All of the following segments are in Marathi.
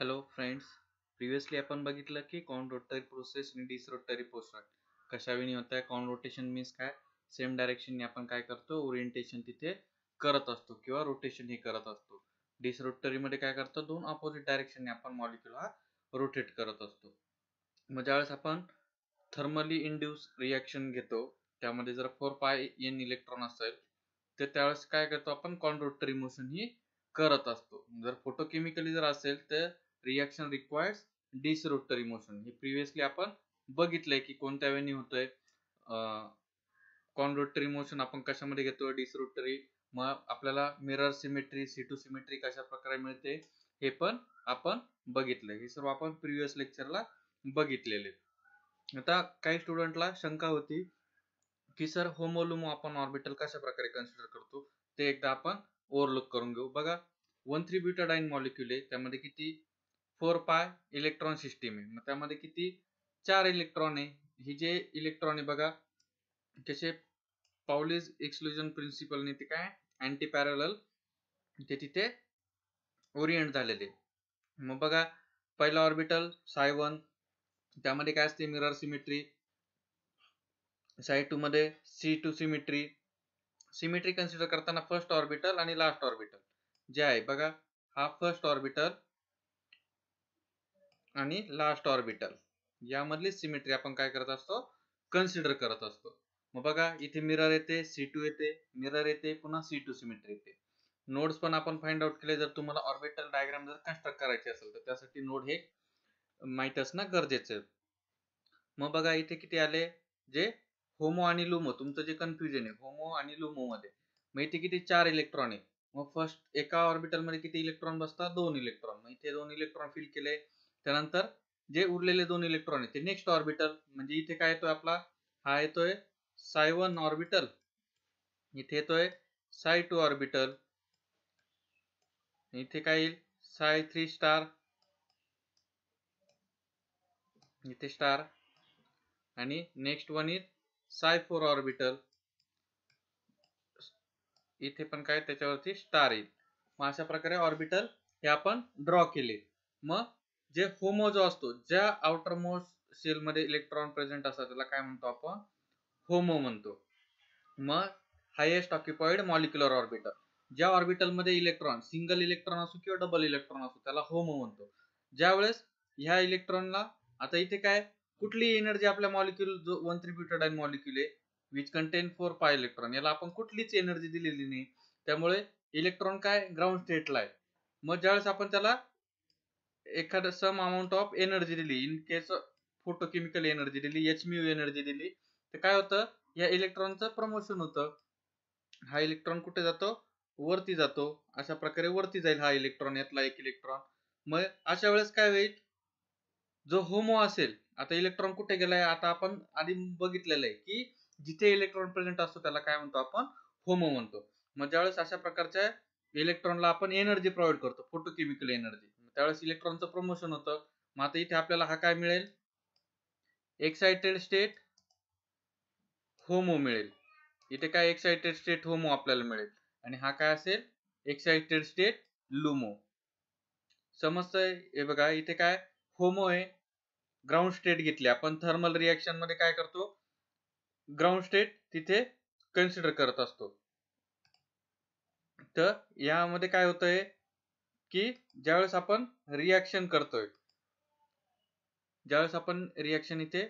हॅलो फ्रेंड्स प्रिव्हियसली आपण बघितलं की कॉन रोटरी प्रोसेस आणि डिस रोटरी प्रोसेस कशावेळी होत आहे कॉन रोटेशन मीन्स काय सेम डायरेक्शनने आपण काय करतो? ओरिएंटेशन तिथे करत असतो किंवा रोटेशन हे करत असतो. डिसमध्ये काय करतो? दोन ऑपोजिट डायरेक्शनने आपण मॉलिक्युल हा रोटेट करत असतो. मग ज्यावेळेस आपण थर्मली इंड्यूस रिॲक्शन घेतो त्यामध्ये जर फोर पाय एन इलेक्ट्रॉन असेल तर त्यावेळेस काय करतो आपण? कॉन रोटरी मोशन ही करत असतो. जर फोटोकेमिकली जर असेल तर रिॲक्शन रिक्वायर्स डिसरोटरी मोशन हे प्रिव्हियसली आपण बघितलंय की कोणत्या वेळी होतोय कॉनरोटरी मोशन आपण कशामध्ये घेतो डिसरोटरी मग आपल्याला मिरर सिमेट्री सीटू सिमेट्री कशा प्रकारे मिळते? हे पण आपण बघितलंय. हे सर्व आपण प्रिव्हियस लेक्चरला बघितलेले. आता काही स्टुडंटला शंका होती की सर होमोलुमो आपण ऑर्बिटल कशा प्रकारे कन्सिडर करतो? ते एकदा आपण ओव्हरलुक करून घेऊ. बघा वन थ्री ब्युटाडाईन मॉलिक्युल आहे. त्यामध्ये किती फोर पाय इलेक्ट्रॉन सिस्टीम आहे. मग त्यामध्ये किती? चार इलेक्ट्रॉन आहे. ही जे इलेक्ट्रॉन आहे बघा कसे पावलीज एक्सक्लुजन प्रिन्सिपलने ते काय? अँटी पॅरल ते तिथे ओरिएंट झालेले. मग बघा पहिला ऑर्बिटल साय वन त्यामध्ये काय असते? Mirror symmetry. साय टू मध्ये C two symmetry. Symmetry consider करताना फर्स्ट ऑर्बिटल आणि लास्ट ऑर्बिटल जे आहे बघा हा फर्स्ट ऑर्बिटल आणि लास्ट ऑर्बिटल यामधली सिमेट्री आपण काय करत असतो? कन्सिडर करत असतो. मग बघा इथे मिरर येते सी टू येते मिरर येते पुन्हा सी टू सिमेट्री येते. नोड्स पण आपण फाइंड आउट केले जर तुम्हाला ऑर्बिटल डायग्राम जर कन्स्ट्रक्ट करायचे असेल तर त्यासाठी नोड हे माहीत असणं गरजेचं आहे. मग बघा इथे किती आले? जे होमो आणि लुमो तुमचं जे कन्फ्युजन आहे होमो आणि लुमो मध्ये. मग इथे किती? चार इलेक्ट्रॉन आहे. मग फर्स्ट एका ऑर्बिटलमध्ये किती इलेक्ट्रॉन बसतात? दोन इलेक्ट्रॉन मग इथे दोन इलेक्ट्रॉन फिल केले. त्यानंतर जे उरलेले दोन इलेक्ट्रॉन आहेत ते नेक्स्ट ऑर्बिटल म्हणजे इथे काय येतोय आपला? हा येतोय साय वन ऑर्बिटल इथे येतोय साय टू ऑर्बिटल इथे काय येईल? साय थ्री स्टार इथे स्टार आणि next one is psi four orbital इथे पण काय? त्याच्यावरती स्टार येईल. मग अशा प्रकारे ऑर्बिटल हे आपण ड्रॉ केले. मग जे होमो जो असतो ज्या आउटर मोस्ट सेल मध्ये इलेक्ट्रॉन प्रेझेंट असतात त्याला काय म्हणतो आपण? होमो म्हणतो. मग हायेस्ट ऑक्युपाइड मॉलिक्युलर ऑर्बिटल ज्या ऑर्बिटलमध्ये इलेक्ट्रॉन सिंगल इलेक्ट्रॉन असो किंवा डबल इलेक्ट्रॉन असो त्याला होमो म्हणतो. ज्या वेळेस ह्या इलेक्ट्रॉनला आता इथे काय? कुठली एनर्जी आपल्या मॉलिक्युल जो वन थ्री ब्युटाडाईन मॉलिक्युल आहे which contain four pi electron याला आपण कुठलीच एनर्जी दिलेली नाही. त्यामुळे इलेक्ट्रॉन काय? ग्राउंड स्टेटला आहे. मग ज्यावेळेस आपण त्याला एखादं सम अमाऊंट ऑफ एनर्जी दिली. इन केस फोटोकेमिकल एनर्जी दिली एचम्यू एनर्जी दिली. तर काय होतं? या इलेक्ट्रॉनचं प्रमोशन होतं. हा इलेक्ट्रॉन कुठे जातो? वरती जातो. अशा प्रकारे वरती जाईल हा इलेक्ट्रॉन यातला एक इलेक्ट्रॉन मग अशा वेळेस काय होईल? जो होमो असेल आता इलेक्ट्रॉन कुठे गेलाय? आता आपण आधी बघितलेलं आहे की जिथे इलेक्ट्रॉन प्रेझेंट असतो त्याला काय म्हणतो आपण? होमो म्हणतो. मग ज्यावेळेस अशा प्रकारच्या इलेक्ट्रॉनला आपण एनर्जी प्रोव्हाइड करतो फोटोकेमिकल एनर्जी त्यावेळेस इलेक्ट्रॉनचं प्रमोशन होतं. मग आता इथे आपल्याला हा काय मिळेल? एक्सायटेड स्टेट होमो मिळेल. इथे काय एक्सायटेड स्टेट होमो आपल्याला मिळेल? आणि हा काय असेल? एक्सायटेड स्टेट लुमो समजतंय? हे बघा इथे काय? होमो आहे ग्राउंड स्टेट घेतली. आपण थर्मल रिॲक्शनमध्ये काय करतो? ग्राउंड स्टेट तिथे कन्सिडर करत असतो. तर यामध्ये काय होतंय? की ज्यावेळेस आपण रिॲक्शन करतोय ज्यावेळेस आपण रिॲक्शन इथे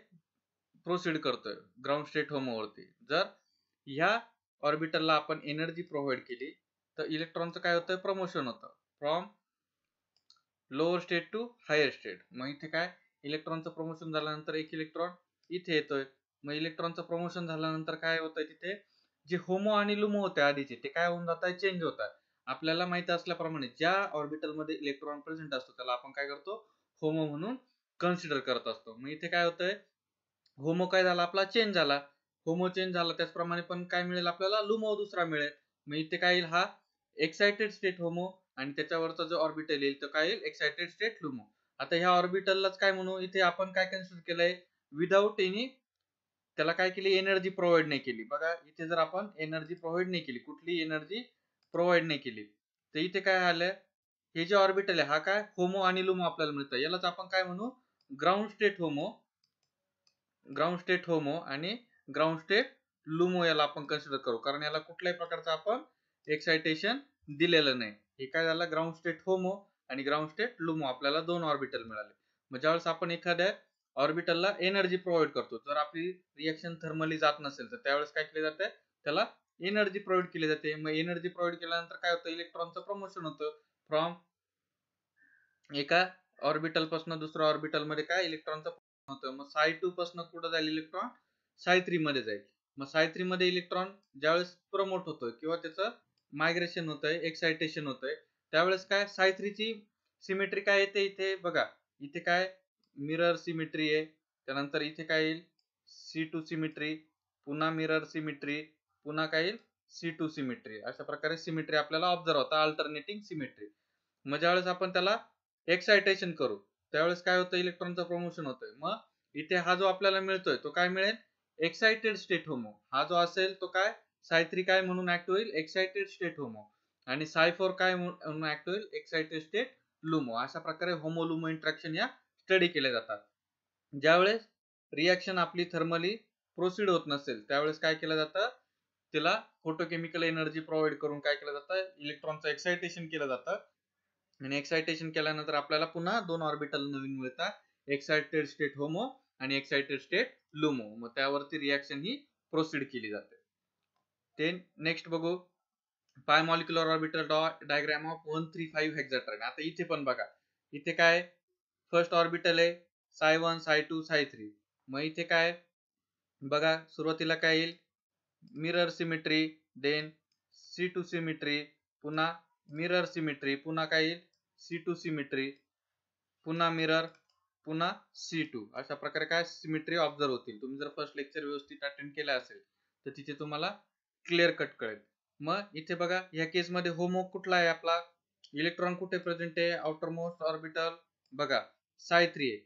प्रोसीड करतोय ग्राउंड स्टेट होमोवरती जर ह्या ऑर्बिटलला आपण एनर्जी प्रोव्हाइड केली तर इलेक्ट्रॉनचं काय होतं? प्रमोशन होतं. From lower state to higher state मग इथे काय? इलेक्ट्रॉनचं प्रमोशन झाल्यानंतर एक इलेक्ट्रॉन इथे येतोय. मग इलेक्ट्रॉनचं प्रमोशन झाल्यानंतर काय होतंय तिथे? जे होमो आणि लुमो होते आधीचे ते काय होऊन जात आहे चेंज होत आहे आपल्याला माहीत असल्याप्रमाणे ज्या ऑर्बिटलमध्ये इलेक्ट्रॉन प्रेझेंट असतो त्याला आपण काय करतो? होमो म्हणून कन्सिडर करत असतो. मग इथे काय होतंय? होमो काय झाला? आपला चेंज झाला. होमो चेंज झाला त्याचप्रमाणे पण काय मिळेल आपल्याला? लुमो दुसरा मिळेल. मग इथे काय येईल? हा एक्साइटेड स्टेट होमो आणि त्याच्यावरचा जो ऑर्बिटल येईल तो काय येईल? एक्साइटेड स्टेट लुमो आता ह्या ऑर्बिटललाच काय म्हणू? इथे आपण काय कन्सिडर केलंय? विदाऊट एनी त्याला काय केली? एनर्जी प्रोव्हाइड नाही केली. बघा इथे जर आपण एनर्जी प्रोव्हाइड नाही केली कुठली एनर्जी प्रोव्हाइड नाही केली. तर इथे काय आलंय हे जे ऑर्बिटल आहे हा काय? होमो आणि लुमो आपल्याला मिळतं. यालाच आपण काय म्हणू? Ground state HOMO ground state HOMO आणि ग्राउंड स्टेट लुमो याला आपण कन्सिडर करू. कारण याला कुठल्याही प्रकारचं आपण एक्सायटेशन दिलेलं नाही. हे काय झालं? ग्राउंड स्टेट होमो आणि ग्राउंड स्टेट लुमो आपल्याला दोन ऑर्बिटल मिळाले. मग ज्यावेळेस आपण एखाद्या ऑर्बिटलला एनर्जी प्रोव्हाइड करतो जर आपली रिएक्शन थर्मली जात नसेल तर त्यावेळेस काय केले जाते? त्याला एनर्जी प्रोव्हाइड केली जाते. मग एनर्जी प्रोव्हाइड केल्यानंतर काय होतं? इलेक्ट्रॉनचं प्रमोशन होतं. फ्रॉम एका ऑर्बिटलपासून दुसऱ्या ऑर्बिटलमध्ये काय? इलेक्ट्रॉनचं होतं. मग साय टू पासून कुठं जाईल इलेक्ट्रॉन साय थ्री मध्ये जाईल. मग साय थ्री मध्ये इलेक्ट्रॉन ज्यावेळेस प्रमोट होतं किंवा त्याचं मायग्रेशन होतंय एक्सायटेशन होतंय त्यावेळेस काय? साय थ्रीची सिमेट्री काय येते इथे? बघा. इथे काय? मिरर सिमेट्री आहे. त्यानंतर इथे काय येईल? सी टू सिमेट्री पुन्हा मिरर सिमेट्री पुन्हा काय येईल सी टू सिमेट्री अशा प्रकारे सिमेट्री आपल्याला ऑब्झर्व होता. अल्टरनेटिंग सिमेट्री मग ज्यावेळेस आपण त्याला एक्सायटेशन करू त्यावेळेस काय होतं? इलेक्ट्रॉनचं प्रमोशन होतंय. मग इथे हा जो आपल्याला मिळतोय तो काय मिळेल? एक्सायटेड स्टेट होमो हा जो असेल तो काय? सायत्री काय म्हणून ऍक्ट होईल? एक्सायटेड स्टेट होमो आणि सायफोर काय म्हणून ऍक्ट होईल? एक्सायटेड स्टेट लुमो अशा प्रकारे होमो लुमो इंट्रॅक्शन या स्टडी केल्या जातात. ज्यावेळेस रिॲक्शन आपली थर्मली प्रोसीड होत नसेल त्यावेळेस काय केलं जातं? तिला फोटोकेमिकल एनर्जी प्रोव्हाइड करून काय केलं जातं? इलेक्ट्रॉनचं एक्सायटेशन केलं जातं. आणि एक्सायटेशन केल्यानंतर आपल्याला पुन्हा दोन ऑर्बिटल नवीन मिळतात एक्सायटेड स्टेट होमो आणि एक्सायटेड स्टेट लुमो मग त्यावरती रिॲक्शन ही प्रोसीड केली जाते. ते नेक्स्ट बघू. Pi molecular orbital diagram of one three five hexatriene आता इथे पण बघा. इथे काय? फर्स्ट ऑर्बिटल आहे. साय वन साय टू साय थ्री मग इथे काय? बघा सुरुवातीला काय येईल? Mirror symmetry then C two symmetry पुन्हा मिरर सिमेट्री पुन्हा काय येईल? सी टू सिमेट्री पुन्हा मिरर पुन्हा सी टू अशा प्रकारे काय सिमेट्री ऑब्झर्व होतील. तुम्ही जर फर्स्ट लेक्चर व्यवस्थित अटेंड केलं असेल तर तिथे तुम्हाला क्लिअर कट कळेल. मग इथे बघा या केस मध्ये कुठला आहे आपला? इलेक्ट्रॉन कुठे प्रेझेंट आहे? आउटर मोस्ट ऑर्बिटल बघा साय थ्री आहे.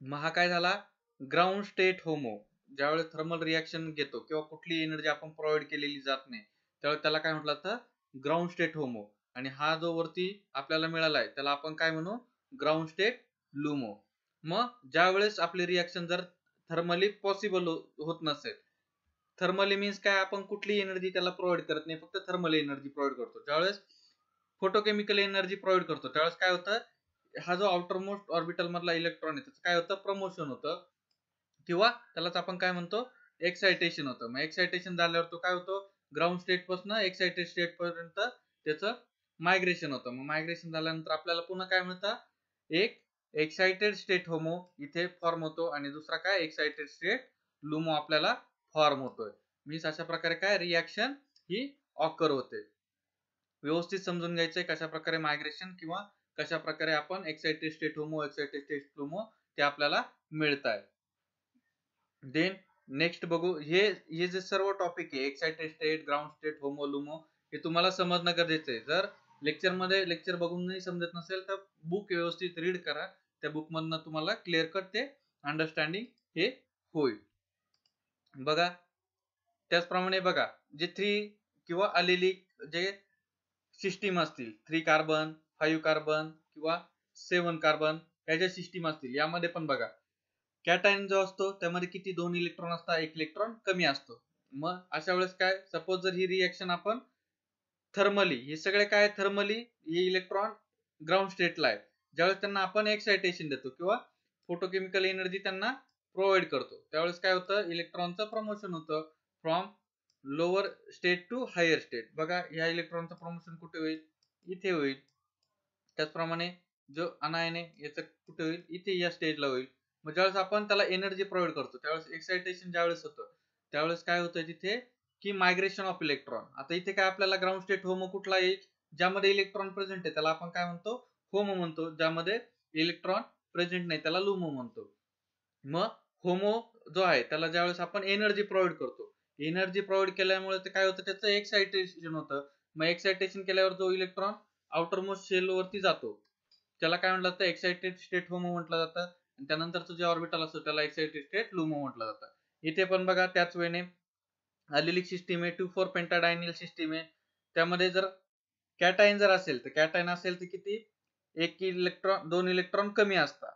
मग हा काय झाला? ग्राउंड स्टेट होमो ज्यावेळेस थर्मल रिॲक्शन घेतो किंवा कुठली एनर्जी आपण प्रोव्हाइड केलेली जात नाही त्यावेळेस त्याला काय म्हटलं तर ग्राउंड स्टेट होमो आणि हा जो वरती आपल्याला मिळाला आहे त्याला आपण काय म्हणू? ग्राउंड स्टेट लुमो मग ज्या वेळेस आपले रिॲक्शन जर थर्मली पॉसिबल हो, होत नसेल थर्मली मीन्स काय? आपण कुठली एनर्जी त्याला प्रोव्हाइड करत नाही फक्त थर्मल एनर्जी प्रोव्हाइड करतो. ज्यावेळेस फोटोकेमिकल एनर्जी प्रोव्हाइड करतो त्यावेळेस काय होतं? हा जो आउटर मोस्ट ऑर्बिटल मधला इलेक्ट्रॉन आहे त्याचं काय होतं? प्रमोशन होतं. किंवा त्यालाच आपण काय म्हणतो? एक्सायटेशन होतं. मग एक्सायटेशन झाल्यावर तो काय होतो? ग्राउंड स्टेटपासून एक्सायटेड स्टेट पर्यंत त्याचं मायग्रेशन होतं. मग मायग्रेशन झाल्यानंतर आपल्याला पुन्हा काय मिळतं एक एक्सायटेड स्टेट होमो इथे फॉर्म होतो आणि दुसरा काय? एक्सायटेड स्टेट लुमो आपल्याला फॉर्म होतोय. मीन्स अशा प्रकारे काय? रिॲक्शन ही ऑकर होते. व्यवस्थित समजून घ्यायचंय कशा प्रकारे मायग्रेशन किंवा कशा प्रकारे आपण excited state HOMO excited state LUMO ते आपल्याला मिळत आहे देन नेक्स्ट बघू. हे हे जे सर्व टॉपिक आहे excited state ground state HOMO LUMO हे तुम्हाला समजणं गरजेचं आहे. जर लेक्चरमध्ये लेक्चर बघून नाही समजत नसेल तर बुक व्यवस्थित रीड करा. त्या बुकमधनं तुम्हाला क्लिअर कट ते अंडरस्टँडिंग हे होईल. बघा. त्याचप्रमाणे बघा जे थ्री किंवा आलेली जे सिस्टीम असतील थ्री कार्बन फाईव्ह कार्बन किंवा सेवन कार्बन या ज्या सिस्टीम असतील यामध्ये पण बघा. कॅटायन जो असतो त्यामध्ये किती? दोन इलेक्ट्रॉन असतात एक इलेक्ट्रॉन कमी असतो. मग अशा वेळेस काय? सपोज जर ही रिएक्शन आपण थर्मली हे सगळे काय थर्मली हे इलेक्ट्रॉन ग्राउंड स्टेटला आहे. ज्यावेळेस त्यांना आपण एक्सायटेशन देतो किंवा फोटोकेमिकल एनर्जी त्यांना प्रोव्हाइड करतो त्यावेळेस काय होतं? इलेक्ट्रॉनचं प्रमोशन होतं from lower state to higher state बघा ह्या इलेक्ट्रॉनचं प्रमोशन कुठे होईल? इथे होईल. त्याचप्रमाणे जो अनायने याचं कुठे होईल? इथे या स्टेजला होईल. मग ज्यावेळेस आपण त्याला एनर्जी प्रोव्हाइड करतो त्यावेळेस एक्सायटेशन ज्यावेळेस होतं त्यावेळेस काय होतं तिथे की मायग्रेशन ऑफ इलेक्ट्रॉन आता इथे काय आपल्याला ग्राउंड स्टेट होम कुठला येईल ज्यामध्ये इलेक्ट्रॉन प्रेझेंट आहे त्याला आपण काय म्हणतो? होमो म्हणतो ज्यामध्ये इलेक्ट्रॉन प्रेझेंट नाही त्याला लुमो म्हणतो. मग होमो जो आहे त्याला ज्यावेळेस आपण एनर्जी प्रोव्हाइड करतो एनर्जी प्रोव्हाइड केल्यामुळे ते काय होतं? त्याचं एक्सायटेशन होतं. मग एक्सायटेशन केल्यावर जो इलेक्ट्रॉन आउटर मोस्ट सेल वरती जातो त्याला काय म्हटलं जातं? एक्सायटेड स्टेट होमो म्हटलं जातं. आणि त्यानंतरचं जे ऑर्बिटल असतो त्याला एक्साइटेड स्टेट लुमो म्हटलं जातं. इथे पण बघा त्याच वेळेने अलिलिक सिस्टीम आहे टू फोर पेंटाडायनियल सिस्टीम आहे. त्यामध्ये जर कॅटाईन जर असेल तर कॅटाईन असेल तर किती? एक इलेक्ट्रॉन दोन इलेक्ट्रॉन कमी असतात.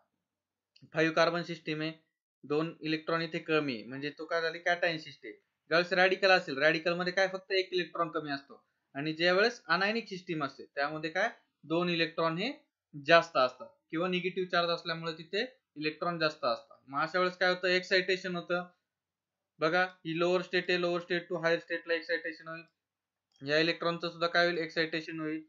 फाईव्ह कार्बन सिस्टीम आहे दोन इलेक्ट्रॉन इथे कमी म्हणजे तो काय झाली? कॅटाईन सिस्टीम ज्यावेळेस रॅडिकल असेल रॅडिकलमध्ये काय फक्त एक इलेक्ट्रॉन कमी असतो. आणि ज्या वेळेस अनायनिक सिस्टीम असते त्यामध्ये काय? दोन इलेक्ट्रॉन हे जास्त असतात. किंवा निगेटिव्ह चार्ज असल्यामुळे तिथे इलेक्ट्रॉन जास्त असतात. मग अशा वेळेस काय होतं? एक्सायटेशन होतं. बघा ही लोअर स्टेट आहे लोअर स्टेट टू हायर स्टेटला एक्सायटेशन होईल. या इलेक्ट्रॉनचं सुद्धा काय होईल? एक्सायटेशन होईल.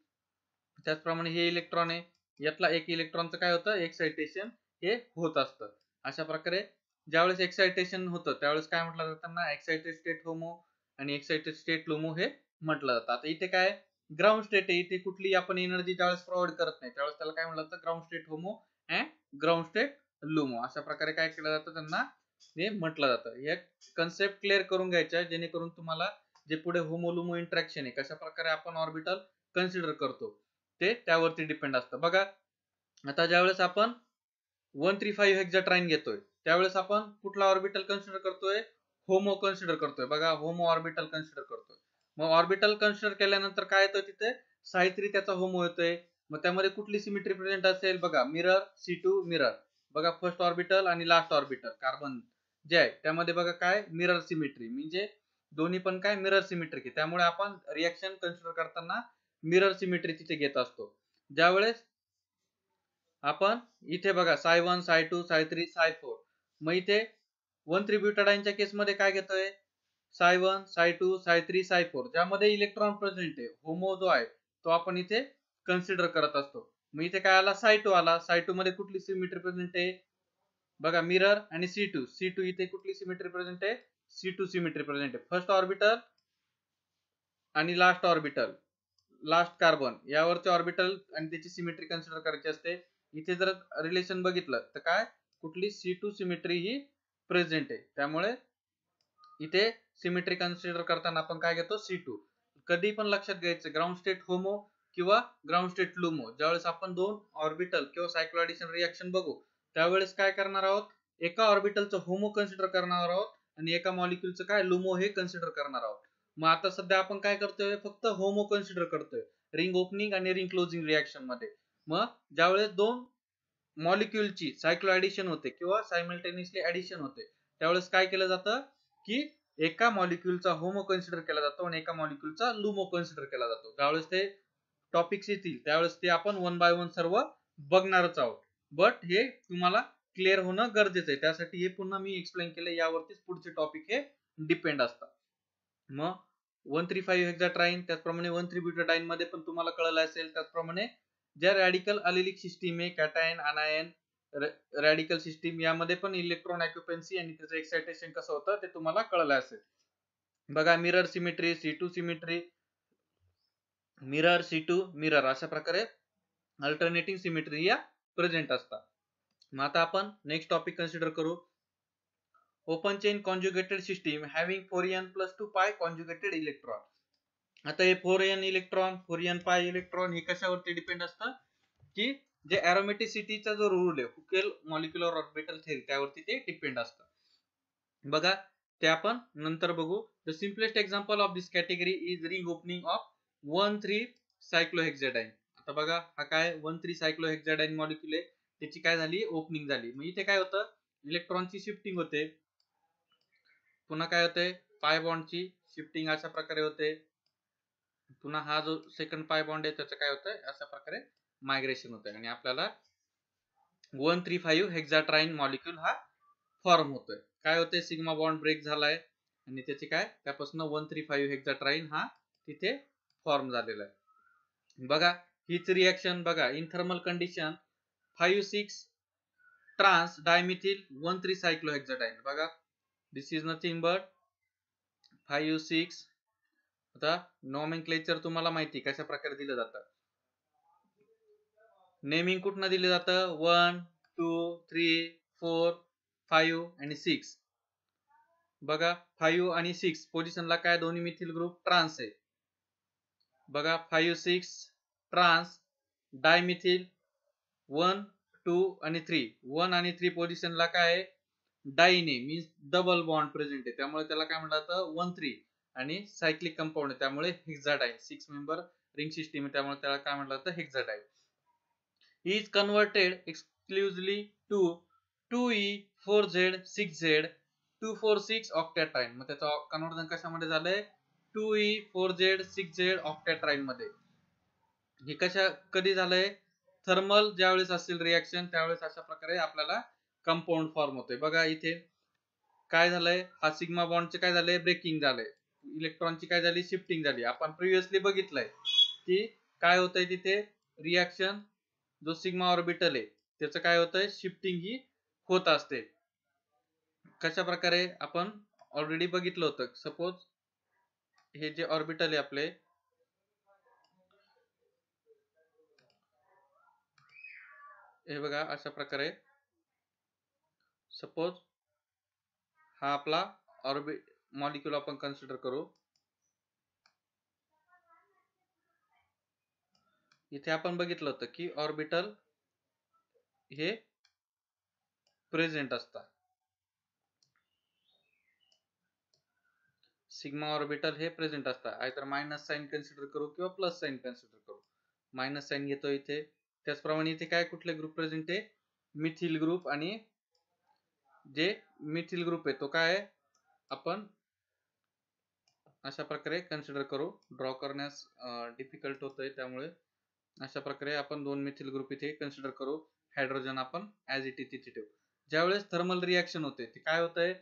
त्याचप्रमाणे हे इलेक्ट्रॉन आहे. यातला एक इलेक्ट्रॉनचं काय होतं? एक्सायटेशन हे होत असतं. अशा प्रकारे ज्यावेळेस एक्सायटेशन होतं त्यावेळेस काय म्हटलं जातं त्यांना? एक्साइटेड स्टेट होमो आणि एक्सायटेड स्टेट लोमो हे म्हटलं जातं. आता इथे काय? ग्राउंड स्टेट आहे. इथे कुठली आपण एनर्जी ज्यावेळेस प्रोव्हाइड करत नाही त्यावेळेस त्याला काय म्हटलं जातं? Ground state HOMO and ground state LUMO. अशा प्रकारे काय केलं जातं त्यांना? हे म्हटलं जातं. हे कन्सेप्ट क्लिअर करून घ्यायच्या जेणेकरून तुम्हाला जे पुढे होमोलुमो इंट्रॅक्शन आहे कशा प्रकारे आपण ऑर्बिटल कन्सिडर करतो ते त्यावरती डिपेंड असतं. बघा आता ज्यावेळेस आपण वन थ्री फाईव्ह हेक्झाट्राईन घेतोय त्यावेळेस आपण कुठला ऑर्बिटल कन्सिडर करतोय? होमो कन्सिडर करतोय. बघा होमो ऑर्बिटल कन्सिडर करतोय. मग ऑर्बिटल कन्सिडर केल्यानंतर काय येतं तिथे? साहित्री त्याचा होमो येतोय. मग त्यामध्ये कुठली सिमेट्री प्रेझेंट असेल? बघा मिरर सी टू मिरर बघा फर्स्ट ऑर्बिटल आणि लास्ट ऑर्बिटल कार्बन जे आहे त्यामध्ये बघा काय मिरर सिमेट्री म्हणजे दोन्ही पण काय? मिरर सिमेट्रिक आहे त्यामुळे आपण रिएक्शन कन्सिडर करताना मिरर सिमेट्री तिथे घेत असतो. ज्यावेळेस आपण इथे बघा साय वन साय टू साय थ्री साय फोर मग इथे वन थ्री ब्युटाडाईनच्या केसमध्ये काय घेतोय? साय वन साय टू साय थ्री साय फोर ज्यामध्ये इलेक्ट्रॉन प्रेझेंट आहे. होमो जो आहे तो आपण इथे कन्सिडर करत असतो. मग इथे काय आला? साय टू आला. साय टू मध्ये कुठली सिमेट्री प्रेझेंट आहे? बघा मिरर आणि सी टू सी टू इथे कुठली सिमेट्री प्रेझेंट आहे? सी टू सिमेट्री प्रेझेंट आहे. फर्स्ट ऑर्बिटल आणि लास्ट ऑर्बिटल लास्ट कार्बन यावरचे ऑर्बिटल आणि त्याची सिमेट्री कन्सिडर करायची असते. इथे जर रिलेशन बघितलं तर काय? कुठली सी टू सिमेट्री ही प्रेझेंट आहे. त्यामुळे इथे सिमेट्री कन्सिडर करताना आपण काय घेतो? सी टू कधी पण लक्षात घ्यायचं. ग्राउंड स्टेट होमो किंवा ग्राउंड स्टेट लुमो ज्यावेळेस आपण दोन ऑर्बिटल किंवा सायक्लॉडिशन रिॲक्शन बघू त्यावेळेस काय करणार आहोत? एका ऑर्बिटलचं होमो कन्सिडर करणार आहोत आणि एका मॉलिक्युलचं काय? लुमो हे कन्सिडर करणार आहोत. मग आता सध्या आपण काय करतोय? फक्त होमो कन्सिडर करतोय. रिंग ओपनिंग आणि रिंग क्लोजिंग रिॲक्शनमध्ये. मग ज्यावेळेस दोन मॉलिक्युलची सायक्लो ऍडिशन होते किंवा सायमल्टेनियसली ऍडिशन होते त्यावेळेस काय केलं जातं? की एका मॉलिक्युलचा होमो कन्सिडर केला जातो आणि एका मॉलिक्युलचा लुमो कन्सिडर केला जातो. ज्यावेळेस ते टॉपिक्स येतील त्यावेळेस ते आपण वन बाय वन सर्व बघणारच आहोत. बट हे तुम्हाला क्लिअर होणं गरजेचं आहे. त्यासाठी हे पुन्हा मी एक्सप्लेन केलं यावरतीच पुढचे टॉपिक हे डिपेंड असतात. मग वन थ्री फाईव्ह हेक्झाट्राईन त्याचप्रमाणे वन थ्री ब्युटाडाईन मध्ये पण तुम्हाला कळलं असेल त्याचप्रमाणे ज्या रॅडिकल अलिलिक सिस्टीम आहे कॅटायन अनायन रॅडिकल सिस्टीम यामध्ये पण इलेक्ट्रॉन ऑक्युपन्सी आणि त्याचं एक्सायटेशन कसं होतं ते तुम्हाला कळलं असेल. बघा mirror symmetry C two symmetry mirror C two mirror अशा प्रकारे अल्टरनेटिंग सिमेट्री या प्रेझेंट असतात. मग आता आपण नेक्स्ट टॉपिक कन्सिडर करू. Open chain conjugated system having four n plus two pi conjugated electron आता हे four n electron four n pi electron हे कशावरती डिपेंड असतं? की जे अरोमेटिसिटीचा जो रूल आहे हुकेल मॉलिक्युलर ऑर्बिटल थेरी त्यावरती ते डिपेंड असतं. बघा ते आपण नंतर बघू. The simplest example of this category is ring opening of one three cyclohexadiene आता बघा हा काय वन थ्री सायक्लोहेक्झाडाईन मॉलिक्युल आहे. त्याची काय झाली? ओपनिंग झाली. मग इथे काय होतं? इलेक्ट्रॉनची शिफ्टिंग होते. पुन्हा काय होते? पाय बॉन्डची शिफ्टिंग अशा प्रकारे होते. पुन्हा हा जो सेकंड पाय बॉन्ड आहे त्याचं काय होतं? अशा प्रकारे मायग्रेशन होतंय आणि आपल्याला one three five hexatriene molecule हा फॉर्म होतोय. काय होतंय सिग्मा बॉन्ड ब्रेक झालाय. आणि त्याचे काय? त्यापासून वन थ्री फाईव्ह हेक्झाट्राईन हा तिथे फॉर्म झालेला आहे. बघा हीच रिॲक्शन बघा in thermal condition five six trans dimethyl one three cyclohexadiene बघा this is nothing but five six आता नॉमेनक्लेचर तुम्हाला माहिती कशा प्रकारे दिलं जातं. नेमिंग कुठनं दिलं जातं? One two three four five आणि सिक्स बघा फाईव्ह आणि सिक्स पोझिशनला काय दोन्ही मिथिल ग्रुप ट्रान्स आहे. बघा five six trans dimethyl one two आणि थ्री वन आणि थ्री पोझिशनला काय आहे? Diene means double bond present आहे. त्यामुळे त्याला काय म्हणलं जातं? वन थ्री आणि सायक्लिक कंपाऊंड आहे. त्यामुळे hexadiene six member ring system आहे. त्यामुळे त्याला काय म्हटलं जातं? आहे is converted exclusively two two E four Z six Z two four six octatriene मग त्याचं कन्वर्जन कशामध्ये झालंय? Two E four Z six Z octatriene मध्ये हे कशा कधी झालंय? थर्मल ज्यावेळेस असेल रिॲक्शन त्यावेळेस अशा प्रकारे आपल्याला कंपाऊंड फॉर्म होतोय. बघा इथे काय झालंय? हा सिग्मा बॉन्डचे काय झालंय? ब्रेकिंग झालंय. इलेक्ट्रॉनची काय झाली? शिफ्टिंग झाली. आपण प्रिव्हियसली बघितलंय की काय होतंय तिथे? रिॲक्शन जो सिग्मा ऑर्बिटल आहे त्याचं काय होतंय? शिफ्टिंग ही होत असते. कशा प्रकारे आपण ऑलरेडी बघितलं होतं. सपोज हे जे ऑर्बिटल आहे आपले हे बघा अशा प्रकारे. सपोज हा आपला ऑर्बि मॉलिक्युल आपण कन्सिडर करू. इथे आपण बघितलं होतं की ऑर्बिटल हे प्रेझेंट असतात. सिग्मा ऑर्बिटल हे प्रेझेंट असतात. आयतर मायनस साइन कन्सिडर करू किंवा प्लस साईन कन्सिडर करू. मायनस साईन घेतो इथे. त्याचप्रमाणे इथे काय कुठले ग्रुप प्रेझेंट आहे? मिथिल ग्रुप आणि जे मिथिल ग्रुप आहे तो काय आहे? आपण अशा प्रकारे कन्सिडर करू. ड्रॉ करण्यास डिफिकल्ट होतंय त्यामुळे. अशा प्रकारे आपण दोन मिथिल ग्रुप इथे कन्सिडर करू. हायड्रोजन आपण ऍज इट इथे ठेवू. ज्यावेळेस थर्मल रिॲक्शन होते ते काय होतंय?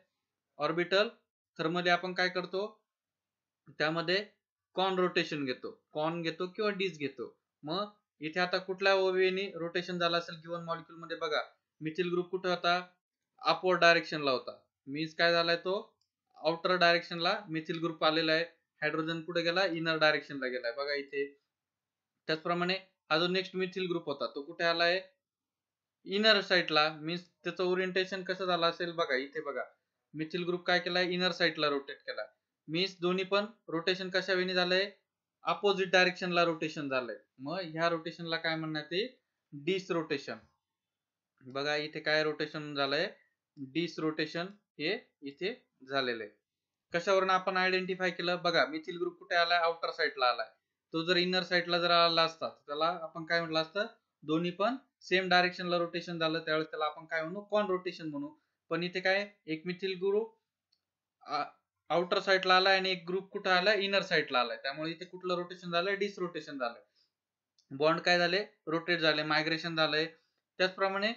ऑर्बिटल थर्मली आपण काय करतो? त्यामध्ये कॉन रोटेशन घेतो. कॉन घेतो किंवा डिस घेतो. मग इथे आता कुठल्या ओवेनी रोटेशन झालं असेल गिवन मॉलिक्यूल मध्ये बघा. मिथिल ग्रुप कुठे होता? अपवर्ड डायरेक्शनला होता. मीन्स काय झालाय तो? आउटर डायरेक्शनला मिथिल ग्रुप आलेला आहे. हायड्रोजन कुठे गेला? इनर डायरेक्शनला गेलाय. बघा इथे. त्याचप्रमाणे हा जो नेक्स्ट मिथिल ग्रुप होता तो कुठे आलाय? इनर साईडला मीन्स त्याचं ओरिएंटेशन कसं झालं असेल? बघा इथे बघा. मिथिल ग्रुप काय केलाय इनर साईडला रोटेट केलाय मीन्स दोन्ही पण रोटेशन कशा वेळी झालंय अपोजिट डायरेक्शनला रोटेशन झालंय. मग ह्या रोटेशनला काय म्हणण्यात येईल डिस रोटेशन बघा इथे काय रोटेशन झालंय? डिस रोटेशन हे इथे झालेलं आहे. कशावरून आपण आयडेंटिफाय केलं? बघा मिथिल ग्रुप कुठे आलाय? आउटर साईडला आलाय. तो जर इनर साईडला जर आला असता त्याला आपण काय म्हटलं असतं? दोन्ही पण सेम डायरेक्शनला रोटेशन झालं. त्यावेळेस त्याला आपण काय म्हणू? कॉन रोटेशन म्हणू. पण इथे काय एक मिथिल ग्रुप आउटर साईडला आलाय आणि एक ग्रुप कुठं आलाय इनर साईडला आलाय. त्यामुळे इथे कुठलं रोटेशन झालंय? डिस रोटेशन झालंय. बॉन्ड काय झाले रोटेट झाले मायग्रेशन झालंय. त्याचप्रमाणे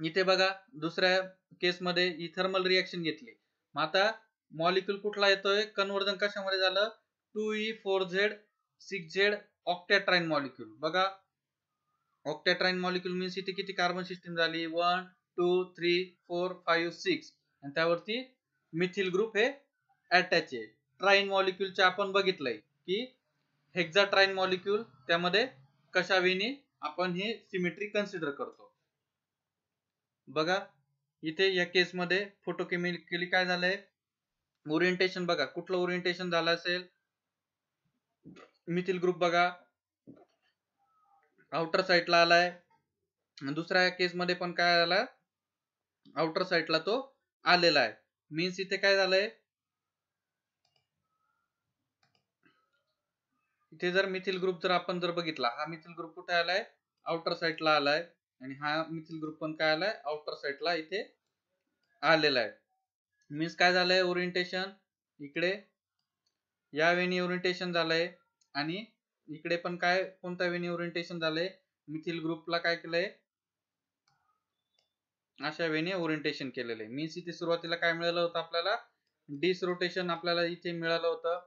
इथे बघा दुसऱ्या केसमध्ये ही थर्मल रिॲक्शन घेतली. मग आता मॉलिक्यूल कुठला येतोय? कन्वर्जन कशामध्ये झालं? Two E four Z six Z octatriene molecule बघा ऑक्टेट्राईन मॉलिक्यूल मीन्स इथे किती कार्बन सिस्टीम झाली? One two three four five six आणि त्यावरती मिथिल ग्रुप हे अटॅच आहे. ट्राईन मॉलिक्युलचे आपण बघितलंय की हेक्झा ट्राईन मॉलिक्यूल त्यामध्ये कशा वेने आपण हे सिमेट्री कन्सिडर करतो. बघा इथे या केसमध्ये फोटोकेमिकली काय झालंय? ओरिएंटेशन बघा कुठलं ओरिएंटेशन झालं असेल? मिथिल ग्रुप बघा. आउटर साईडला आलाय. दुसऱ्या केस मध्ये पण काय आला? आउटर साईडला तो आलेला आहे. मीन्स इथे काय झालंय? इथे जर मिथिल ग्रुप जर आपण जर बघितला हा मिथिल ग्रुप कुठे आलाय? आउटर साईडला आलाय. आणि हा मिथिल ग्रुप पण काय आलाय? आउटर साईडला इथे आलेला आहे. मीन्स काय झालंय ओरिएंटेशन इकडे. या वेणी ओरिएंटेशन झालंय. आणि इकडे पण काय? कोणत्या वेणी ओरिएंटेशन झालंय? मिथिल ग्रुपला काय केलंय? अशा वेने ओरिएंटेशन केलेलं आहे. मीन्स इथे सुरुवातीला काय मिळालं होतं आपल्याला? डिस रोटेशन आपल्याला इथे मिळालं होतं.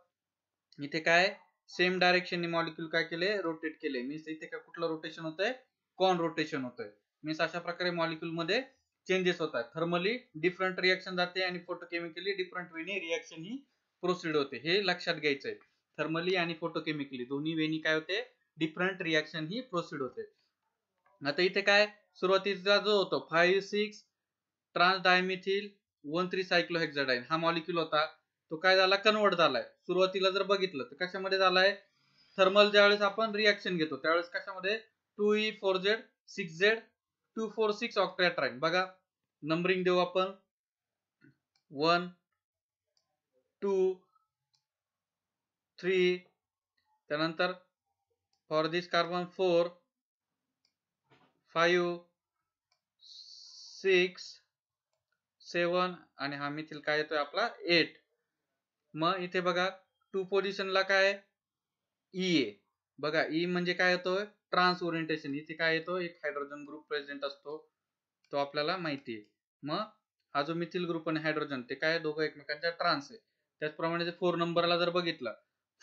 इथे काय? सेम डायरेक्शन मॉलिक्यूल काय केले? रोटेट केले. मीन्स इथे काय कुठलं रोटेशन होतंय? कॉन रोटेशन होतंय. मीन्स अशा प्रकारे मॉलिक्यूल मध्ये चेंजेस होतात. थर्मली डिफरंट रिॲक्शन जाते आणि फोटोकेमिकली डिफरंट वेने रिॲक्शन ही प्रोसिड होते. हे लक्षात घ्यायचंय. थर्मली आणि फोटोकेमिकली दोन्ही वेनी काय होते? डिफरंट रिॲक्शन ही प्रोसिड होते. आता इथे काय? सुरुवातीचा जो होतो five six trans dimethyl one three cyclohexadiene हा मॉलिक्युल होता. तो काय झाला? कन्वर्ट झालाय. सुरुवातीला जर बघितलं तर कशामध्ये झालाय? थर्मल ज्यावेळेस आपण रिॲक्शन घेतो त्यावेळेस कशामध्ये? Two E four Z six Z two four six octatriene बघा नंबरिंग देऊ आपण. वन टू थ्री त्यानंतर for this carbon four five six seven आणि हा मिथिल काय येतोय आपला? एट. मग इथे बघा टू पोझिशनला काय? E A. बघा ई म्हणजे काय येतोय? Trans orientation. इथे काय येतो एक हायड्रोजन ग्रुप प्रेझेंट असतो. तो आपल्याला माहिती आहे. मग हा जो मिथिल ग्रुप आणि हायड्रोजन ते काय? दोघं एकमेकांच्या ट्रान्स आहे. त्याचप्रमाणे फोर नंबरला जर बघितलं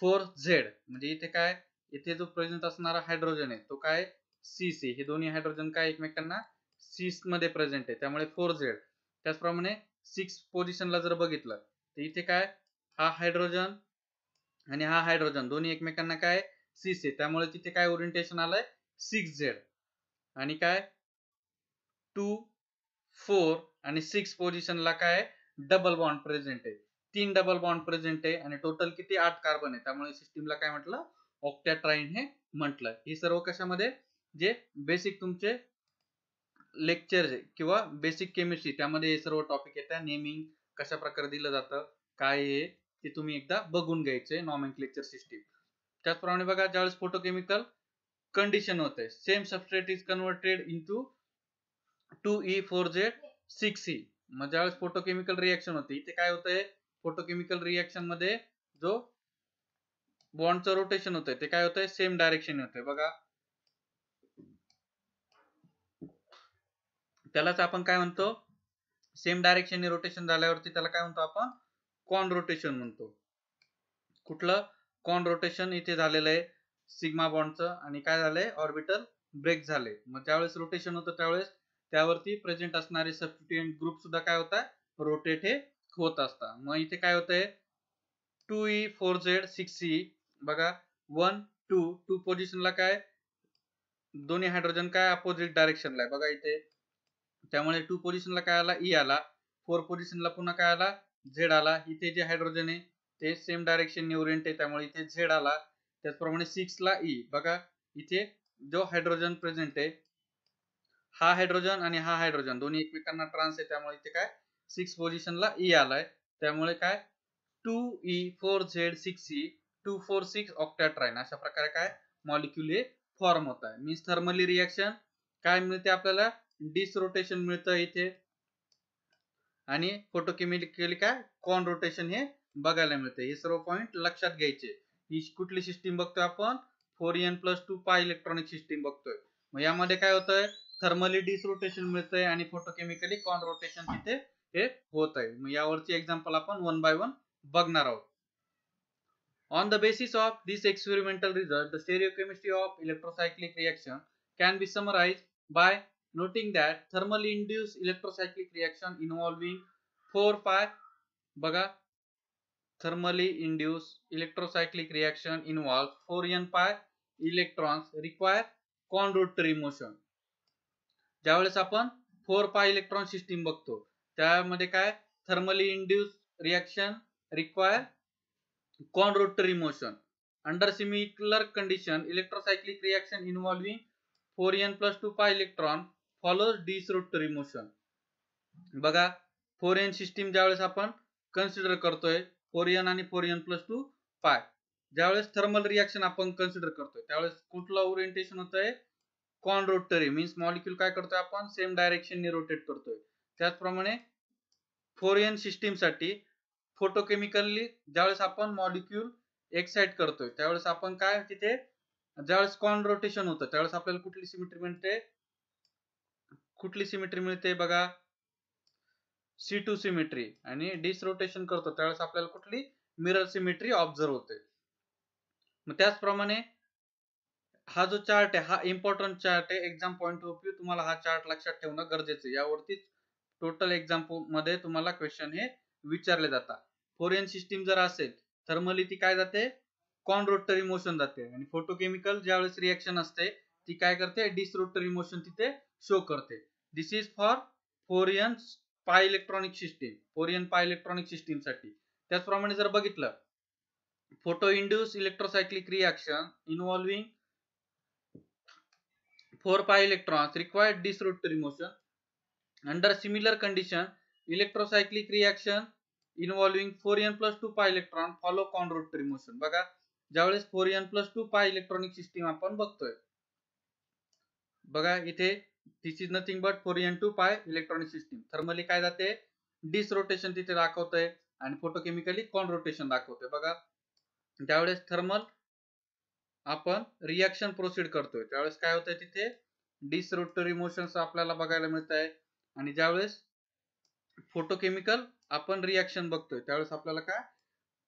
फोर झेड म्हणजे इथे काय? इथे जो प्रेझेंट असणारा हायड्रोजन आहे तो काय? सी सी हे दोन्ही हायड्रोजन काय एकमेकांना? सीसमध्ये प्रेझेंट आहे. त्यामुळे फोर झेड त्याचप्रमाणे सिक्स पोझिशनला जर बघितलं तर इथे काय? हा हायड्रोजन आणि हा हायड्रोजन दोन्ही एकमेकांना काय? सी सी त्यामुळे तिथे काय ओरिएंटेशन आलंय? सिक्स झेड आणि काय? टू फोर आणि सिक्स पोझिशनला काय? डबल बॉन्ड प्रेझेंट आहे. तीन डबल बॉन्ड प्रेझेंट आहे आणि टोटल किती? आठ कार्बन आहे. त्यामुळे सिस्टीमला काय म्हटलं? ऑक्टॅट्राईन हे म्हटलं. ही सर्व कशामध्ये? जे बेसिक तुमचे लेक्चर किंवा बेसिक केमिस्ट्री त्यामध्ये हे सर्व टॉपिक येतात. नेमिंग कशा प्रकारे दिलं जातं काय हे ते तुम्ही एकदा बघून घ्यायचंय क्लेक्चर सिस्टीम त्याचप्रमाणे बघा ज्यावेळेस फोटोकेमिकल कंडिशन होते same substrate is converted into two E four Z six E मग ज्यावेळेस फोटोकेमिकल रिएक्शन होते इथे काय होतंय फोटोकेमिकल रिएक्शनमध्ये जो बॉन्डचं रोटेशन होतंय ते काय होतंय सेम डायरेक्शन होतंय. बघा त्यालाच आपण काय म्हणतो? सेम डायरेक्शन रोटेशन झाल्यावरती त्याला काय म्हणतो आपण? कॉन रोटेशन म्हणतो. कुठलं? कॉन रोटेशन इथे झालेलं आहे सिग्मा बॉन्डचं आणि काय झालंय? ऑर्बिटल ब्रेक झाले मग ज्यावेळेस रोटेशन होतं त्यावेळेस. त्यावरती प्रेझेंट असणारे सबस्टिट्युएंट ग्रुप सुद्धा काय होता रोटेट हे होत असतात. मग इथे काय होतंय? Two E four Z six E बघा. वन टू टू पोझिशनला काय? दोन्ही हायड्रोजन काय अपोजिट डायरेक्शनला आहे. बघा इथे. त्यामुळे टू पोझिशनला काय आला? ई आला. फोर पोझिशनला पुन्हा काय आला? झेड आला. इथे जे हायड्रोजन आहे ते सेम डायरेक्शन ओरिएंट आहे. त्यामुळे इथे झेड आला. त्याचप्रमाणे सिक्स ला ई बघा इथे जो हायड्रोजन प्रेझेंट आहे हा हायड्रोजन आणि हा हायड्रोजन दोन्ही एकमेकांना ट्रान्स आहे. त्यामुळे इथे काय? सिक्स पोझिशनला ई आलाय. त्यामुळे काय? Two E four Z six E two four six octatriene अशा प्रकारे काय? मॉलिक्युल हे फॉर्म होत आहे. मीन्स थर्मली रिएक्शन काय मिळते आपल्याला? डिस रोटेशन मिळतं इथे. आणि फोटोकेमिकली काय कॉन रोटेशन हे बघायला मिळते. हे सर्व पॉइंट लक्षात घ्यायचे. ही कुठली सिस्टीम बघतोय आपण? Four n plus two pi electronic system बघतोय. मग यामध्ये काय होतंय? थर्मली डिस रोटेशन मिळतंय आणि फोटोकेमिकली कॉन रोटेशन तिथे हे होत आहे मग यावरची एक्झाम्पल आपण वन बाय वन बघणार आहोत. On the basis of this experimental result, the stereochemistry of electrocyclic reaction can be summarized by noting that thermally induced electrocyclic reaction involving 4 pi बघा thermally induced electrocyclic reaction involves 4n pi electrons require conrotary motion ज्यावेळेस आपण 4 pi इलेक्ट्रॉन सिस्टीम बघतो त्यामध्ये काय thermally induced reaction require conrotary motion. Under similar condition, electrocyclic reaction involving 4n plus 2 pi electron follows disrotary motion बघा फोरियन सिस्टीम ज्यावेळेस आपण कन्सिडर करतोय फोरियन आणि फोरियन प्लस टू पाय ज्यावेळेस थर्मल रिॲक्शन आपण कन्सिडर करतोय त्यावेळेस कुठलं ओरिएंटेशन होतंय? कॉनरोटरी मीन्स मॉलिक्यूल काय करतोय आपण? सेम डायरेक्शन रोटेट करतोय. त्याचप्रमाणे फोरियन सिस्टीमसाठी फोटोकेमिकली ज्यावेळेस आपण मॉलिक्यूल एक्साइट करतोय त्यावेळेस आपण काय? तिथे ज्यावेळेस कॉन रोटेशन होतं त्यावेळेस आपल्याला कुठली सिमेट्री मिळते म्हणजे कुठली सिमेट्री मिळते बघा? सी टू सिमेट्री आणि डिस रोटेशन करतो. त्यावेळेस आपल्याला कुठली? मिरर सिमेट्री ऑब्झर्व होते. मग त्याचप्रमाणे हा जो चार्ट आहे हा इम्पॉर्टंट चार्ट आहे. एक्झाम पॉईंट ऑफ व्ह्यू तुम्हाला हा चार्ट लक्षात ठेवणं गरजेचं आहे. यावरतीच टोटल एक्झाममध्ये तुम्हाला क्वेश्चन हे विचारले जातात. फोरेन सिस्टीम जर असेल थर्मली ती काय जाते? कॉन रोटरी मोशन जाते. आणि फोटोकेमिकल ज्यावेळेस रिएक्शन असते ती काय करते? डिस रोटरी मोशन तिथे शो करते. This is for फोरियन pi electronic system फोरियन pi electronic सिस्टीमसाठी त्याचप्रमाणे जर बघितलं photo induced electrocyclic reaction involving four pi electrons required disrotatory motion under similar condition electrocyclic reaction involving four n plus two pi electron follow conrotatory motion बघा ज्यावेळेस four n plus two pi electronic system आपण बघतोय बघा इथे this is nothing but four n two pi electronic system thermally काय जाते? डिस रोटेशन तिथे दाखवतंय आणि फोटोकेमिकली कॉन रोटेशन दाखवतोय? बघा. त्यावेळेस थर्मल आपण रिॲक्शन प्रोसीड करतोय. त्यावेळेस काय होतंय तिथे? डिसरोटरी मोशन्स आपल्याला बघायला मिळत आहे आणि ज्यावेळेस फोटोकेमिकल आपण रिॲक्शन बघतोय त्यावेळेस आपल्याला काय?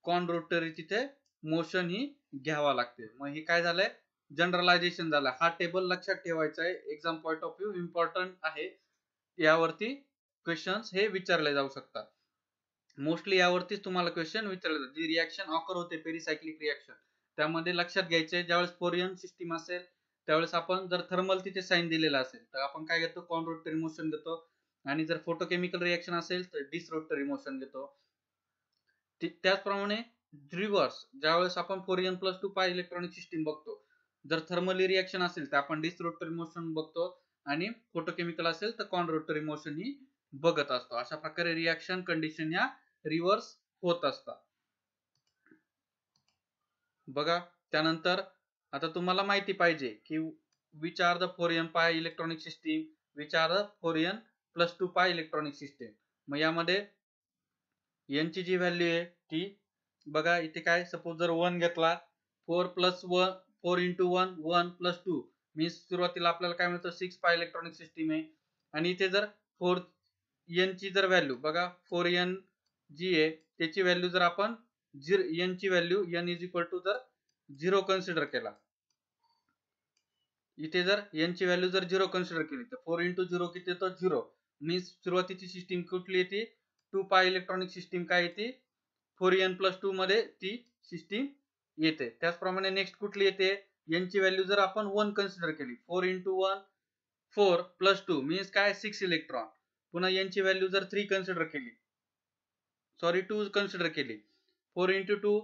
कॉन रोटरी तिथे मोशन ही घ्यावा लागते. मग हे काय झालंय? जनरलायझेशन झाला. हा टेबल लक्षात ठेवायचा आहे. Exam point of view important आहे. यावरती क्वेश्चन्स हे विचारले जाऊ शकतात. मोस्टली यावरतीच तुम्हाला क्वेश्चन विचारले जातात. जी रिॲक्शन ऑकर होते पेरिसायक्लिक रिॲक्शन त्यामध्ये लक्षात घ्यायचे ज्यावेळेस फोरियन सिस्टीम असेल त्यावेळेस आपण जर थर्मल तिथे साईन दिलेला असेल तर आपण काय घेतो? कॉनरोटरी रिमोशन घेतो. आणि जर फोटोकेमिकल रिॲक्शन असेल तर डिसरोटरी रिमोशन घेतो. त्याचप्रमाणे रिव्हर्स ज्यावेळेस आपण four n plus two pi electronic system बघतो जर थर्मली रिएक्शन असेल तर आपण डिसरोटरी मोशन बघतो आणि फोटोकेमिकल असेल तर कॉनरोटरी मोशन ही बघत असतो. अशा प्रकारे रिॲक्शन कंडिशन ह्या रिव्हर्स होत असतात. बघा त्यानंतर आता तुम्हाला माहिती पाहिजे की which are the four n pi electronic system which are the four n plus two pi electronic system मग यामध्ये यांची जी व्हॅल्यू आहे ती बघा इथे काय? सपोज जर वन घेतला four plus one four into one one plus two means सुरुवातीला आपल्याला काय मिळतं? सिक्स पाय इलेक्ट्रॉनिक सिस्टीम आहे. आणि इथे जर फोर एन ची जर व्हॅल्यू बघा फोर एन जी आहे त्याची व्हॅल्यू जर आपण झिरो एन ची value n is equal to जर झिरो कन्सिडर केला. इथे जर एन ची व्हॅल्यू जर झिरो कन्सिडर केली तर फोर इंटू झिरो किती येतो? झिरो मीन्स सुरुवातीची सिस्टीम कुठली येते? टू पाय इलेक्ट्रॉनिक सिस्टीम काय येते? फोर एन प्लस टू मध्ये ती सिस्टीम येते. त्याचप्रमाणे नेक्स्ट कुठली येते? यांची व्हॅल्यू जर आपण वन कन्सिडर केली four into one four plus two means काय? सिक्स इलेक्ट्रॉन पुन्हा यांची व्हॅल्यू जर थ्री कन्सिडर केली सॉरी टू कन्सिडर केली four into two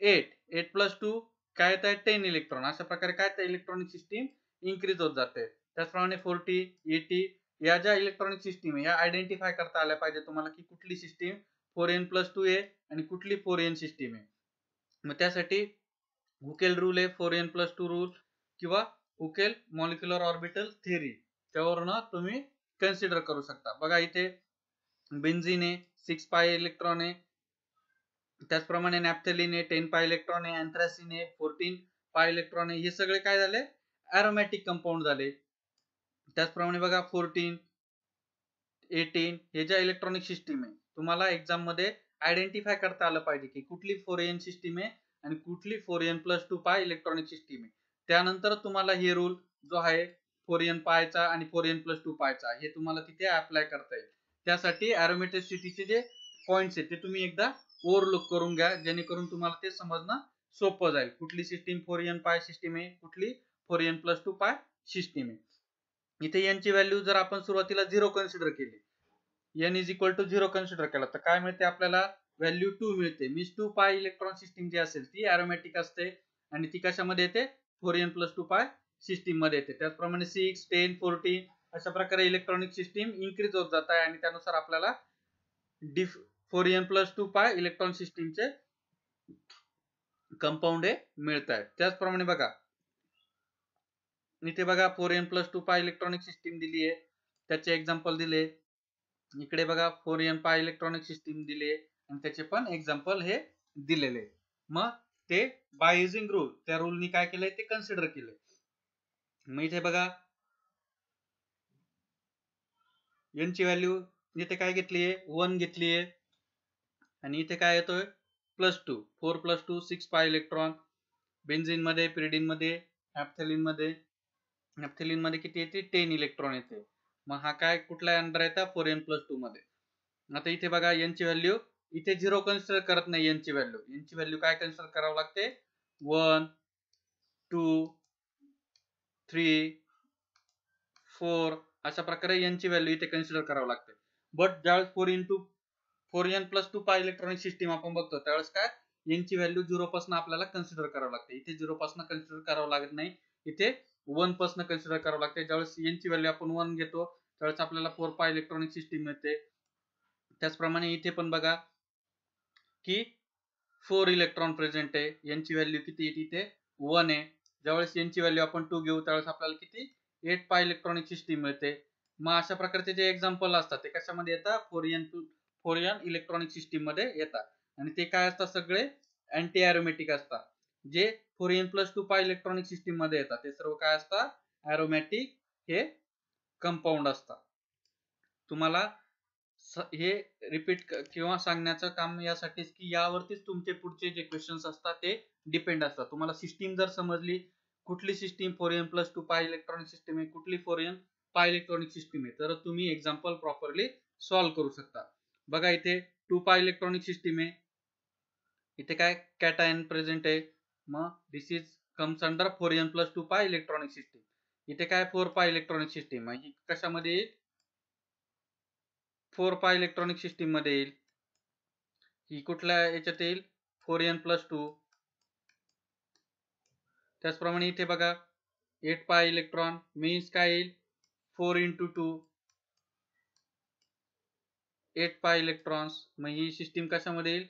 eight eight plus two काय येत आहे? टेन इलेक्ट्रॉन अशा प्रकारे काय तर इलेक्ट्रॉनिक सिस्टीम इन्क्रीज होत जाते. त्याचप्रमाणे फोर्टी एटी या ज्या इलेक्ट्रॉनिक सिस्टीम आहे या आयडेंटिफाय करता आल्या पाहिजे तुम्हाला की कुठली system four n plus two आहे आणि कुठली फोर एन सिस्टीम आहे. मग त्यासाठी हुकेल रूल आहे four n plus two rule किंवा हुकेल मॉलिक्युलर ऑर्बिटल थेरी त्यावरून तुम्ही कन्सिडर करू शकता. बघा इथे बेन्झिन आहे सिक्स पाय इलेक्ट्रॉन आहे. त्याचप्रमाणे नॅप्थेलिन आहे टेन पाय इलेक्ट्रॉन आहे अँथ्रासिन आहे फोर्टीन पाय इलेक्ट्रॉन आहे. हे सगळे काय झाले? ॲरोमॅटिक कंपाऊंड झाले. त्याचप्रमाणे बघा फोर्टीन एटीन हे ज्या इलेक्ट्रॉनिक सिस्टीम आहे तुम्हाला एक्झाममध्ये आयडेंटिफाय करता आलं पाहिजे की कुठली फोर एन सिस्टीम आहे आणि कुठली four n plus two pi electronic system आहे. त्यानंतर तुम्हाला हे रूल जो आहे फोर एन पायचा आणि फोर एन प्लस टू पायचा हे तुम्हाला तिथे अप्लाय करता येईल. त्यासाठी ॲरोमेटिसिटीचे जे पॉईंट्स आहेत ते तुम्ही एकदा ओव्हरलुक करून घ्या जेणेकरून तुम्हाला ते समजणं सोपं जाईल. कुठली system four n pi system आहे कुठली four n plus two pi system आहे. इथे यांची व्हॅल्यू जर आपण सुरुवातीला झिरो कन्सिडर केली n is equal to zero consider केला. तर काय मिळते आपल्याला? व्हॅल्यू टू मिळते. Means two pi electron system जी असेल ती ॲरोमॅटिक असते. आणि ती कशामध्ये येते? फोर एन प्लस टू पाय सिस्टीममध्ये येते. त्याचप्रमाणे सिक्स टेन फोर्टीन अशा प्रकारे इलेक्ट्रॉनिक सिस्टीम इन्क्रीज होत जात आहे. आणि त्यानुसार आपल्याला डिफ four n plus two pi electron सिस्टीमचे कंपाऊंड हे मिळत आहे. त्याचप्रमाणे बघा. इथे बघा four n plus two pi electronic system दिली आहे. त्याचे एक्झाम्पल दिले. इकडे बघा four n pi electronic system दिले आणि त्याचे पण एक्झाम्पल हे दिलेले. मग ते बाय युझिंग रूल त्या रूलनी काय केलंय? ते कन्सिडर केले मग इथे बघा यांची व्हॅल्यू इथे काय घेतली आहे? वन घेतली आहे. आणि इथे काय येतोय? Plus two four plus two six pi electron बेन्झिनमध्ये पिरिडिनमध्ये नॅपथेलिनमध्ये. नॅपथेलिनमध्ये किती येते? टेन इलेक्ट्रॉन येते. मग हा काय कुठला अंडर येतात फोर एन प्लस टू मध्ये. आता इथे बघा यांची व्हॅल्यू इथे झिरो कन्सिडर करत नाही यांची व्हॅल्यू यांची व्हॅल्यू काय कन्सिडर करावं लागते? वन टू थ्री फोर अशा प्रकारे यांची व्हॅल्यू इथे कन्सिडर करावं लागते. बट ज्यावेळेस four into four n plus two pi electronic system आपण बघतो त्यावेळेस काय? यांची व्हॅल्यू झिरो पासून आपल्याला कन्सिडर करावं लागते. इथे झिरो पासून कन्सिडर करावं लागत नाही. इथे वन पासन कन्सिडर करावं लागते ज्यावेळेस यांची व्हॅल्यू आपण वन घेतो त्यावेळेस आपल्याला फोर पाय इलेक्ट्रॉनिक सिस्टीम मिळते. त्याचप्रमाणे इथे पण बघा की फोर इलेक्ट्रॉन प्रेझेंट आहे. यांची व्हॅल्यू किती आहे? इथे वन आहे. ज्यावेळेस यांची व्हॅल्यू आपण टू घेऊ त्यावेळेस आपल्याला किती? एट पाय इलेक्ट्रॉनिक सिस्टीम मिळते. मग अशा प्रकारचे जे एक्झाम्पल असतात ते कशामध्ये येतात? फोरियन फोरियन इलेक्ट्रॉनिक सिस्टीममध्ये येतात. आणि ते काय असतात सगळे? अँटी अॅरोमॅटिक असतात. जे four n plus two pi electronic सिस्टीममध्ये येतात ते सर्व काय असतात? ॲरोमॅटिक हे कंपाऊंड असतात. तुम्हाला हे रिपीट किंवा सांगण्याचं काम यासाठीच की यावरतीच तुमचे पुढचे जे क्वेश्चन्स असतात ते डिपेंड असतात. तुम्हाला सिस्टीम जर समजली कुठली system four n plus two pi electronic system आहे कुठली four n pi electronic system आहे तर तुम्ही एक्झाम्पल प्रॉपरली सॉल्व्ह करू शकता. बघा इथे टू पाय इलेक्ट्रॉनिक सिस्टीम आहे. इथे काय कॅटायन प्रेझेंट आहे. मग this is comes under four n plus two pi electronic system इथे काय फोर पाय इलेक्ट्रॉनिक सिस्टीम आहे कशामध्ये येईल? फोर पाय इलेक्ट्रॉनिक सिस्टीममध्ये येईल. ही कुठल्या याच्यात येईल? फोर एन प्लस टू त्याचप्रमाणे इथे बघा एट पाय इलेक्ट्रॉन मीन्स काय येईल? Four into two eight pi electrons मग ही सिस्टीम कशामध्ये येईल?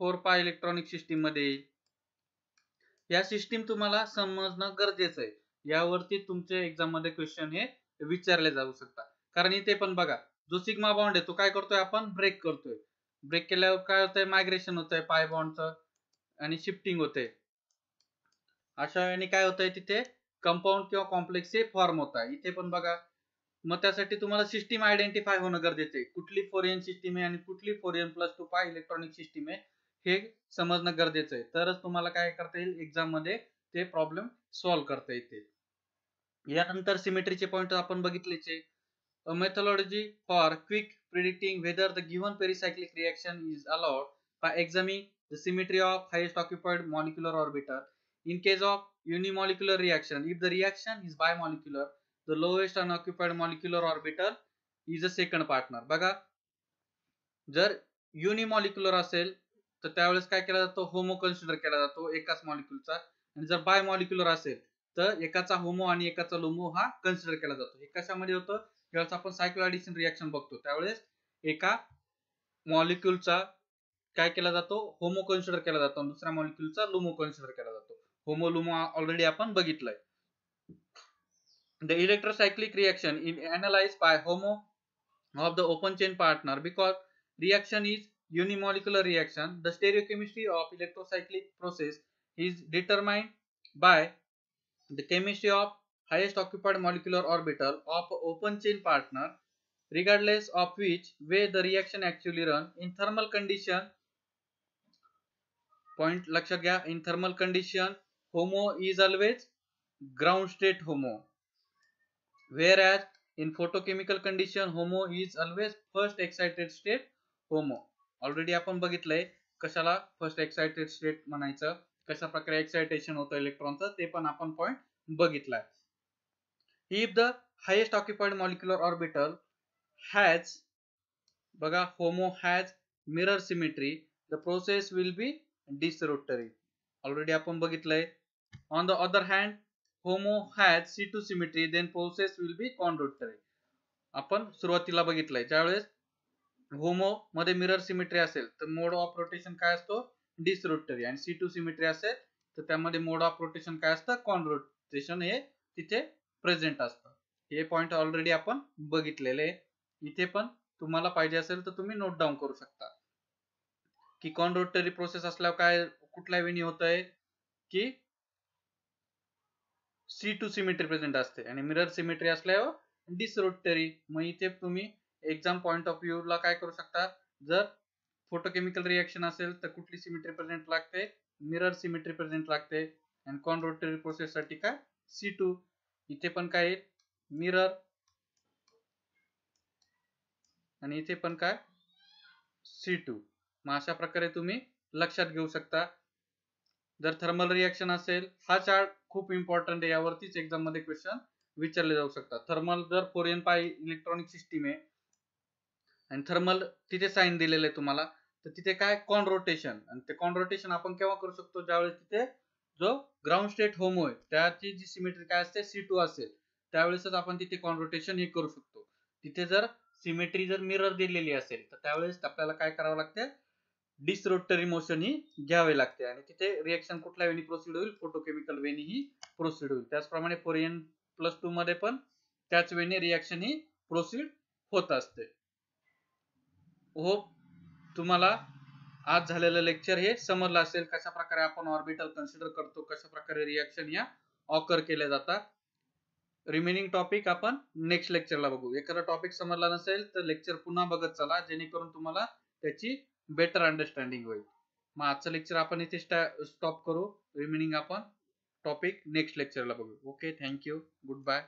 फोर पाय इलेक्ट्रॉनिक सिस्टीममध्ये येईल. या सिस्टीम तुम्हाला समजणं गरजेचं आहे. यावरती तुमच्या एक्झाममध्ये क्वेश्चन हे विचारले जाऊ शकतात. कारण इथे पण बघा जो सिग्मा बॉन्ड आहे तो काय करतोय आपण? ब्रेक करतोय. ब्रेक केल्यावर काय होतंय? मायग्रेशन होतंय पाय बॉन्डचं आणि शिफ्टिंग होते अशा वेळेने काय होतंय तिथे? कंपाऊंड किंवा कॉम्प्लेक्स हे फॉर्म होत आहे. इथे पण बघा मग त्यासाठी तुम्हाला सिस्टीम आयडेंटिफाय होणं गरजेचं आहे. कुठली फोरियन सिस्टीम आहे आणि कुठली four n plus two pi electronic system आहे हे समजणं गरजेचं आहे तरच तुम्हाला काय करता येईल एक्झाममध्ये ते प्रॉब्लेम सॉल्व्ह करता येतील यानंतर सिमेट्रीचे पॉइंट आपण बघितलेचे methodology for quick predicting whether the given pericyclic reaction is allowed by examining the symmetry of highest occupied molecular orbital in case of unimolecular reaction if the reaction is bimolecular the lowest unoccupied molecular orbital is a second partner बघा जर युनिमॉलिक्युलर असेल तर त्यावेळेस काय केला जातो? होमो कन्सिडर केला जातो एकाच मॉलिक्युलचा आणि जर बाय मॉलिक्युलर असेल तर एकाचा होमो आणि एकाचा लोमो हा कन्सिडर केला जातो. हे कशामध्ये होतं? ज्यावेळेस आपण सायक्लोएडिशन रिॲक्शन बघतो. त्यावेळेस एका मॉलिक्युलचा काय केला जातो? होमो कन्सिडर केला जातो. दुसऱ्या मॉलिक्युलचा लुमो कन्सिडर केला जातो. होमो लुमो ऑलरेडी आपण बघितलंय. The electrocyclic reaction in analyse by HOMO of the open chain partner because reaction is unimolecular reaction the stereochemistry of electrocyclic process is determined by the chemistry of highest occupied molecular orbital of open chain partner regardless of which way the reaction actually run in thermal condition point लक्षात घ्या in thermal condition homo is always ground state homo whereas in photochemical condition homo is always first excited state homo Already आपण बघितलंय कशाला फर्स्ट एक्सायटेड स्टेट म्हणायचं कशा प्रकारे एक्सायटेशन होतं इलेक्ट्रॉनचं ते पण आपण पॉइंट बघितलाय. If the highest occupied molecular orbital has बघा HOMO has mirror symmetry the process will be disrotatory already आपण बघितलंय. On the other hand HOMO has C two symmetry then process will be conrotatory आपण सुरुवातीला बघितलंय. ज्यावेळेस होमो मध्ये मिरर सिमेट्री असेल तर मोड ऑफ रोटेशन काय असतो? डिसरोटरी. आणि सी टू सिमेट्री असेल तर त्यामध्ये मोड ऑफ रोटेशन काय असतं? कॉन रोटेशन हे तिथे प्रेझेंट असतं. हे पॉइंट ऑलरेडी आपण बघितलेले इथे पण तुम्हाला पाहिजे असेल तर तुम्ही नोट डाऊन करू शकता. की कॉन रोटरी प्रोसेस असल्यावर काय कुठल्या वेणी होत आहे की सी टू सिमेट्री प्रेझेंट असते. आणि मिरर सिमेट्री असल्यावर डिसरोटरी. मग इथे तुम्ही एक्झाम पॉईंट ऑफ व्ह्यू ला काय करू शकता? जर फोटोकेमिकल रिएक्शन असेल तर कुठली सिमेट्री प्रेझेंट लागते? मिरर सिमेट्री प्रेझेंट लागते. आणि कॉनरोटरी प्रोसेस साठी काय? सी टू इथे पण काय? मिरर आणि इथे पण काय? सी टू मग अशा प्रकारे तुम्ही लक्षात घेऊ शकता. जर थर्मल रिएक्शन असेल हा चार्ट खूप इम्पॉर्टंट आहे. यावरतीच एक्झाममध्ये क्वेश्चन विचारले जाऊ शकतात. थर्मल जर फोरियन पाय इलेक्ट्रॉनिक सिस्टीम आहे आणि थर्मल तिथे साईन दिलेलं आहे तुम्हाला. तर तिथे काय? कॉन रोटेशन आणि ते कॉन रोटेशन आपण केव्हा करू शकतो? ज्यावेळेस तिथे जो ग्राउंड स्टेट होम आहे त्याची जी सिमेट्री काय असते? सी टू असेल. त्यावेळेसच आपण तिथे कॉन रोटेशन हे करू शकतो. तिथे जर सिमेट्री जर मिरर दिलेली असेल तर त्यावेळेस आपल्याला काय करावं लागते? डिसरोटरी मोशन ही घ्यावे लागते. आणि तिथे रिएक्शन कुठल्या वेळी प्रोसिड होईल? फोटोकेमिकल वेनी ही प्रोसिड होईल. त्याचप्रमाणे फोर एन प्लस टू मध्ये पण त्याच वेळी रिएक्शन ही प्रोसीड होत असते. होप तुम्हाला आज झालेलं लेक्चर हे समजलं असेल कशा प्रकारे आपण ऑर्बिटल कन्सिडर करतो कशा प्रकारे रिॲक्शन या ऑकर केल्या जातात. रिमेनिंग टॉपिक आपण नेक्स्ट लेक्चरला बघू. एखादा टॉपिक समजला नसेल तर लेक्चर पुन्हा बघत चला जेणेकरून तुम्हाला त्याची बेटर अंडरस्टँडिंग होईल. मग आजचं लेक्चर आपण इथे स्टॉप करू. रिमेनिंग आपण टॉपिक नेक्स्ट लेक्चरला बघू. Okay thank you good bye